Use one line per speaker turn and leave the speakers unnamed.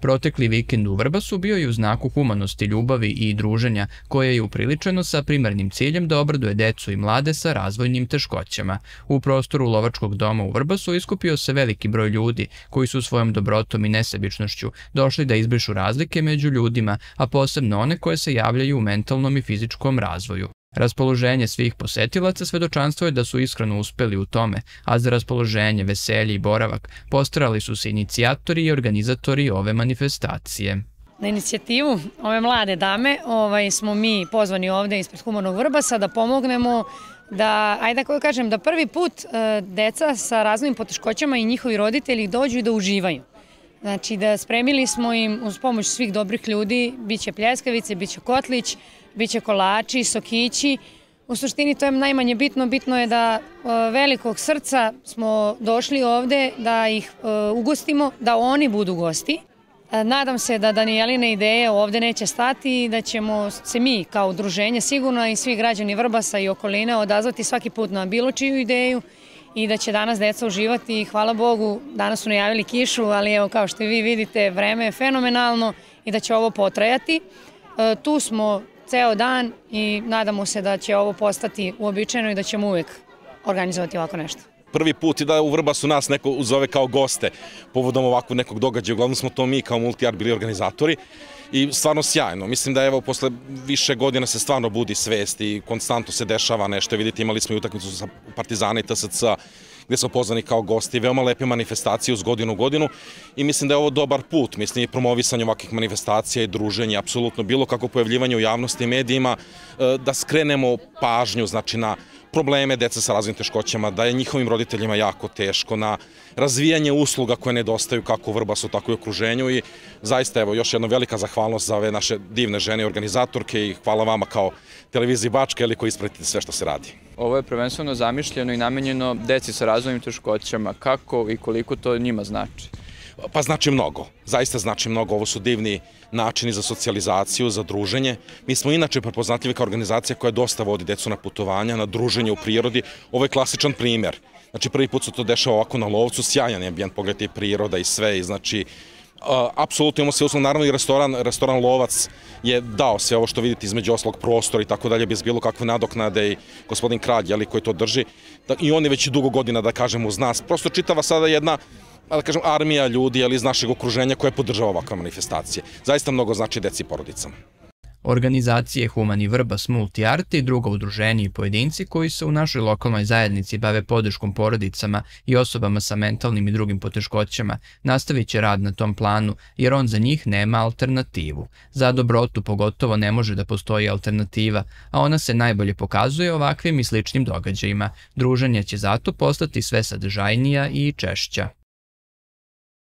Protekli vikend u Vrbasu bio je u znaku humanosti, ljubavi i druženja, koje je upriličeno sa primarnim ciljem da obraduje decu i mlade sa razvojnim teškoćama. U prostoru Lovačkog doma u Vrbasu iskupio se veliki broj ljudi koji su svojom dobrotom i nesebičnošću došli da izbrišu razlike među ljudima, a posebno one koje se javljaju u mentalnom i fizičkom razvoju. Raspoloženje svih posetilaca svedočanstvo je da su iskreno uspeli u tome, a za raspoloženje, veselje i boravak postarali su se inicijatori i organizatori ove manifestacije.
Na inicijativu ove mlade dame ovaj, smo mi pozvani ovde ispred Humanog Vrbasa da pomognemo da, ajde da kažem, da prvi put e, deca sa razvojnim poteškoćama i njihovi roditelji dođu i da uživaju. Znači da spremili smo im uz pomoć svih dobrih ljudi, bit će pljeskavice, bit će kotlić, bit će kolači, sokići. U suštini to je najmanje bitno, bitno je da e, velikog srca smo došli ovde da ih e, ugostimo, da oni budu gosti. E, nadam se da Danijeline ideje ovde neće stati i da ćemo se mi kao udruženje sigurno i svi građani Vrbasa i okoline odazvati svaki put na bilo čiju ideju i da će danas deca uživati. Hvala Bogu, danas su najavili kišu, ali evo kao što vi vidite, vreme je fenomenalno i da će ovo potrajati. E, tu smo ceo dan i nadamo se da će ovo postati uobičajeno i da ćemo uvek organizovati ovako nešto
prvi put i da u Vrbasu nas neko uzove kao goste povodom ovakvog nekog događaja. Uglavnom smo to mi kao multiart bili organizatori i stvarno sjajno. Mislim da evo posle više godina se stvarno budi svest i konstantno se dešava nešto. Vidite, imali smo i utakmicu sa Partizana i TSC gde smo pozvani kao gosti, veoma lepe manifestacije uz godinu u godinu i mislim da je ovo dobar put, mislim i promovisanje ovakvih manifestacija i druženja, apsolutno bilo kako pojavljivanje u javnosti i medijima, e, da skrenemo pažnju znači na probleme deca sa razvojnim teškoćama, da je njihovim roditeljima jako teško, na razvijanje usluga koje nedostaju kako u Vrbasu, tako i u okruženju i zaista evo još jedna velika zahvalnost za ove naše divne žene i organizatorke i hvala vama kao televiziji Bačka ili koji ispratite sve što se radi.
Ovo je prvenstveno zamišljeno i namenjeno deci sa razvojnim teškoćama. Kako i koliko to njima znači?
Pa znači mnogo, zaista znači mnogo. Ovo su divni načini za socijalizaciju, za druženje. Mi smo inače prepoznatljivi kao organizacija koja dosta vodi decu na putovanja, na druženje u prirodi. Ovo je klasičan primer. Znači prvi put se to dešava ovako na lovcu, sjajan je ambijent, pogledajte i priroda i sve znači apsolutno imamo sve uslov, naravno i restoran, restoran Lovac je dao sve ovo što vidite između oslog prostora i tako dalje, bez bilo kakve nadoknade i gospodin Kralj, jeli, koji to drži. Da, I on je već dugo godina, da kažemo, uz nas. Prosto čitava sada jedna da kažem, armija ljudi ali iz našeg okruženja koja podržava ovakve manifestacije. Zaista mnogo znači deci i porodicama.
Organizacije Humani Vrbas Multi Art i druga udruženja i pojedinci koji se u našoj lokalnoj zajednici bave podrškom porodicama i osobama sa mentalnim i drugim poteškoćama nastavit će rad na tom planu jer on za njih nema alternativu. Za dobrotu pogotovo ne može da postoji alternativa, a ona se najbolje pokazuje ovakvim i sličnim događajima. Druženja će zato postati sve sadržajnija i češća.